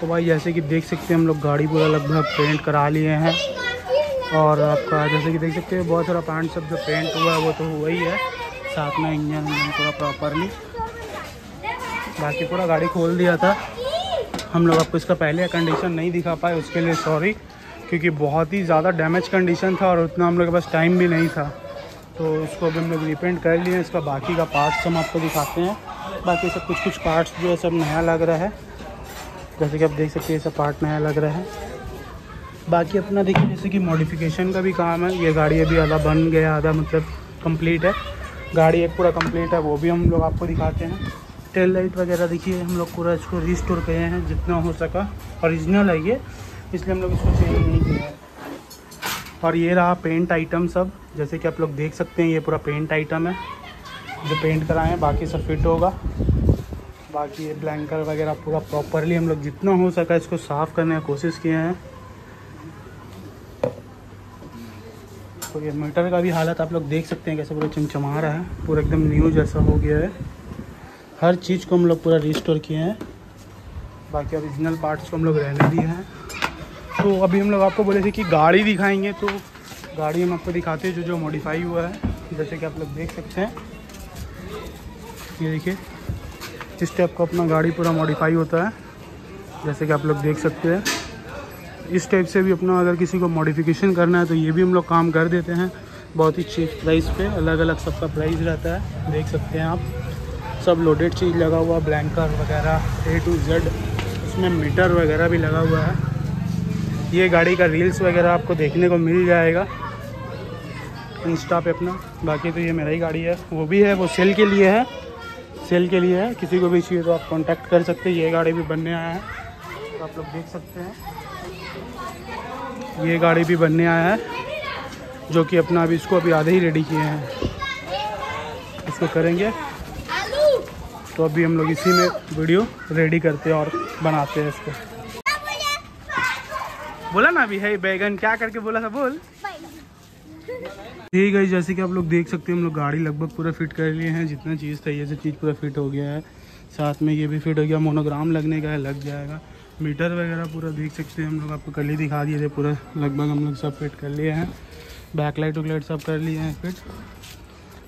तो भाई जैसे कि देख सकते हैं, हम लोग गाड़ी पूरा लगभग पेंट करा लिए हैं। और आपका जैसे कि देख सकते हैं, बहुत सारा पार्ट सब जो पेंट हुआ है, वो तो हुआ ही है। साथ में इंजन इंजन पूरा प्रॉपरली बाकी पूरा गाड़ी खोल दिया था। हम लोग आपको इसका पहले कंडीशन नहीं दिखा पाए, उसके लिए सॉरी क्योंकि बहुत ही ज़्यादा डैमेज कंडीशन था और उतना हम लोग के पास टाइम भी नहीं था। तो उसको अभी हम लोग रिपेंट कर लिए इसका बाकी का पार्ट्स हम आपको दिखाते हैं। बाकी सब कुछ कुछ पार्ट्स जो है सब नया लग रहा है। जैसे कि आप देख सकते हैं सब पार्ट नया लग रहा है। बाकी अपना देखिए, जैसे कि मॉडिफिकेशन का भी काम है। ये गाड़ी अभी आधा बन गया, आधा मतलब कंप्लीट है। गाड़ी एक पूरा कंप्लीट है, वो भी हम लोग आपको दिखाते हैं। टेल लाइट वगैरह देखिए, हम लोग पूरा इसको रिस्टोर किए हैं, जितना हो सका। ओरिजिनल है ये, इसलिए हम लोग इसको चेंज नहीं किया है। और ये रहा पेंट आइटम सब। जैसे कि आप लोग देख सकते हैं, ये पूरा पेंट आइटम है। जो पेंट कराए बाकी सब फिट होगा। बाकी ये ब्लैंकर वगैरह पूरा प्रॉपरली हम लोग जितना हो सका इसको साफ़ करने की कोशिश किए हैं। तो ये मीटर का भी हालत आप लोग देख सकते हैं कैसे पूरा चमचमा रहा है। पूरा एकदम न्यू जैसा हो गया है। हर चीज़ को हम लोग पूरा रिस्टोर किए हैं। बाकी ओरिजिनल पार्ट्स को हम लोग रहने दिए हैं। तो अभी हम लोग आपको बोले थे कि गाड़ी दिखाएँगे तो गाड़ी हम आपको दिखाते हैं जो जो मॉडिफाई हुआ है, जैसे कि आप लोग देख सकते हैं। ये देखिए। इस टाइप का अपना गाड़ी पूरा मॉडिफाई होता है, जैसे कि आप लोग देख सकते हैं। इस टाइप से भी अपना अगर किसी को मॉडिफिकेशन करना है तो ये भी हम लोग काम कर देते हैं। बहुत ही चीप प्राइस पे अलग अलग सबका प्राइस रहता है, देख सकते हैं आप। सब लोडेड चीज़ लगा हुआ ब्लैंकर वगैरह ए टू जेड उसमें मीटर वगैरह भी लगा हुआ है। ये गाड़ी का रील्स वगैरह आपको देखने को मिल जाएगा। इंस्टा पे अपना, बाकी तो ये मेरा ही गाड़ी है। वो भी है, वो सेल के लिए है। सेल के लिए है। किसी को भी चाहिए तो आप कांटेक्ट कर सकते हैं। ये गाड़ी भी बनने आया है। तो आप लोग देख सकते हैं। ये गाड़ी भी बनने आया है, जो कि अपना अभी इसको अभी आधे ही रेडी किए हैं। इसको करेंगे। तो अभी हम लोग इसी में वीडियो रेडी करते हैं और बनाते हैं इसको। बोला ना अभी है बैगन, क्या करके बोला था बोल? ठीक गई जैसे कि आप लोग देख सकते हैं, हम लोग गाड़ी लगभग पूरा फिट कर लिए हैं। जितना चीज़ था, ये सब चीज़ पूरा फिट हो गया है। साथ में ये भी फिट हो गया मोनोग्राम लगने का है, लग जाएगा। मीटर वगैरह पूरा देख सकते हैं हम लोग, आपको कल ही दिखा दिए थे, पूरा लगभग हम लोग सब फिट कर लिए हैं। बैक लाइट वगलाइट सब कर लिए हैं, फिट।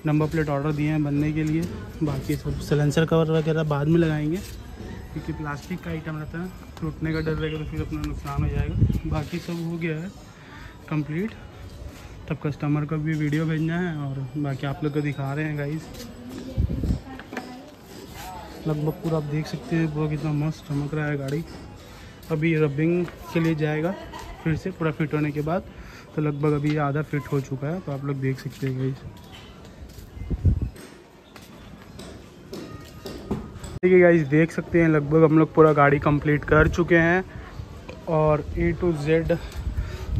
नंबर प्लेट ऑर्डर दिए हैं बनने के लिए। बाकी सब सिलेंसर कवर वगैरह बाद में लगाएँगे, क्योंकि प्लास्टिक का आइटम रहता है। टूटने का डर रहेगा तो फिर अपना नुकसान हो जाएगा। बाकी सब हो गया है कंप्लीट तब कस्टमर को भी वीडियो भेजना है और बाकी आप लोग को दिखा रहे हैं गाइस लगभग पूरा आप देख सकते हैं, पूरा कितना मस्त चमक रहा है गाड़ी। अभी रबिंग के लिए जाएगा, फिर से पूरा फिट होने के बाद। तो लगभग अभी आधा फिट हो चुका है तो आप लोग देख सकते हैं गाइस देखिए गाइस देख सकते हैं, लगभग हम लोग पूरा गाड़ी कंप्लीट कर चुके हैं। और ए टू जेड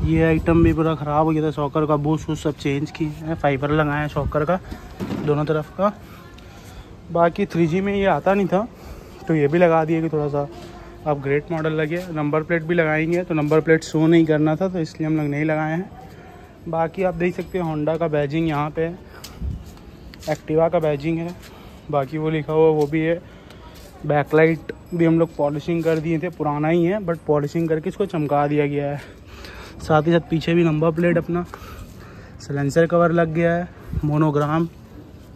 ये आइटम भी पूरा ख़राब हो गया था शॉकर का बूस वूस सब चेंज किए हैं फाइबर लगाए हैं शॉकर का, दोनों तरफ़ का। बाकी थ्री में ये आता नहीं था तो ये भी लगा दिए कि थोड़ा सा अपग्रेड मॉडल लगे। नंबर प्लेट भी लगाएँगे तो नंबर प्लेट शो नहीं करना था तो इसलिए हम लोग नहीं लगाए हैं। बाकी आप देख सकते हैं होंडा का बैजिंग यहाँ पे एक्टिवा का बैजिंग है, बाकी वो लिखा हुआ, वो भी है। बैकलाइट भी हम लोग पॉलिशिंग कर दिए थे, पुराना ही है बट पॉलिशिंग करके इसको चमका दिया गया है। साथ ही साथ पीछे भी नंबर प्लेट अपना। सलेंसर कवर लग गया है। मोनोग्राम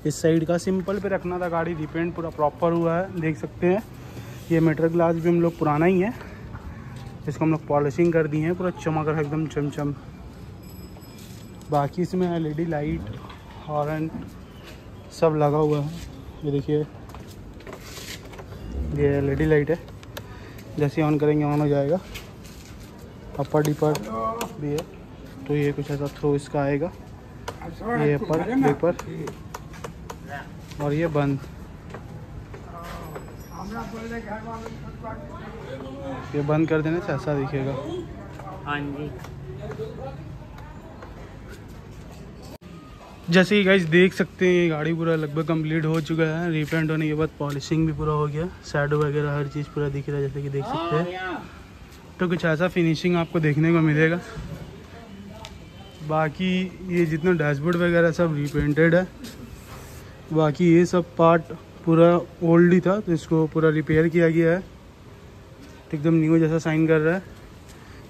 इस साइड का सिंपल पे रखना था गाड़ी। रिपेंट पूरा प्रॉपर हुआ है। देख सकते हैं। ये मीटर ग्लास भी हम लोग पुराना ही है। इसको हम लोग पॉलिशिंग कर दिए हैं। पूरा चमक रहा एकदम चमचम। बाकी इसमें एलईडी लाइट हॉर्न सब लगा हुआ है। ये देखिए। ये एलईडी लाइट है। जैसे ऑन करेंगे ऑन हो जाएगा। अपर डिपर भी है। तो ये कुछ ऐसा थ्रो इसका आएगा। ये अपर डिपर और ये बंद। ये बंद कर देने से ऐसा दिखेगा। हाँ जी। जैसे कि गाइस देख सकते हैं ये गाड़ी पूरा लगभग कंप्लीट हो चुका है। रिपेंट होने के बाद पॉलिशिंग भी पूरा हो गया। शैडो वगैरह हर चीज़ पूरा दिख रहा है जैसे कि देख सकते हैं। तो कुछ ऐसा फिनिशिंग आपको देखने को मिलेगा। बाकी ये जितना डैशबोर्ड वगैरह सब रिपेंटेड है। बाकी ये सब पार्ट पूरा ओल्ड ही था तो इसको पूरा रिपेयर किया गया है। तो एकदम न्यू जैसा साइन कर रहा है।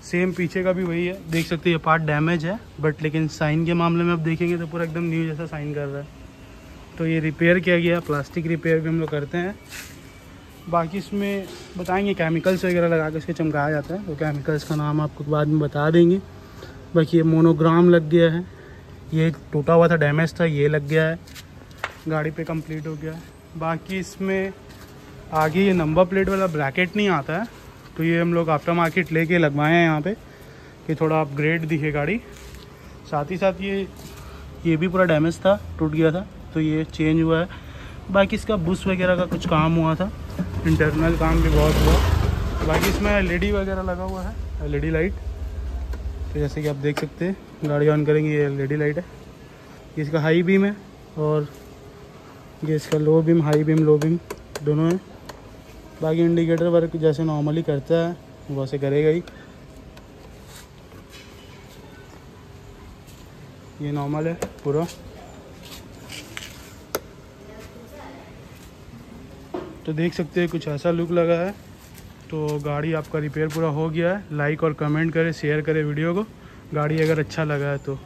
सेम पीछे का भी वही है। देख सकते हैं ये पार्ट डैमेज है बट लेकिन साइन के मामले में आप देखेंगे तो पूरा एकदम न्यू जैसा साइन कर रहा है। तो ये रिपेयर किया गया प्लास्टिक रिपेयर भी हम लोग करते हैं। बाकी इसमें बताएँगे केमिकल्स वगैरह लगा के इसके चमकाया जाता है। तो केमिकल्स का नाम आपको बाद में बता देंगे। बाकी ये मोनोग्राम लग गया है। ये टूटा हुआ था डैमेज था, ये लग गया है। गाड़ी पे कंप्लीट हो गया है। बाकी इसमें आगे ये नंबर प्लेट वाला ब्रैकेट नहीं आता है। तो ये हम लोग आफ्टर मार्केट लेके लगवाए हैं यहाँ पे कि थोड़ा अपग्रेड दिखे गाड़ी। साथ ही साथ ये ये भी पूरा डैमेज था, टूट गया था। तो ये चेंज हुआ है। बाकी इसका बुश वगैरह का कुछ काम हुआ था। इंटरनल काम भी बहुत हुआ। बाकी इसमें एलईडी वगैरह लगा हुआ है एलईडी लाइट तो जैसे कि आप देख सकते हैं, गाड़ी ऑन करेंगे, ये एल लाइट है। ये इसका हाई बीम है और ये इसका low beam high beam low beam दोनों है। बाकी इंडिकेटर वर्क जैसे नॉर्मली करता है वैसे करेगा ही। ये नॉर्मल है पूरा। तो देख सकते हैं, कुछ ऐसा लुक लगा है। तो गाड़ी आपका रिपेयर पूरा हो गया है। लाइक और कमेंट करें शेयर करें वीडियो को। गाड़ी अगर अच्छा लगा है तो।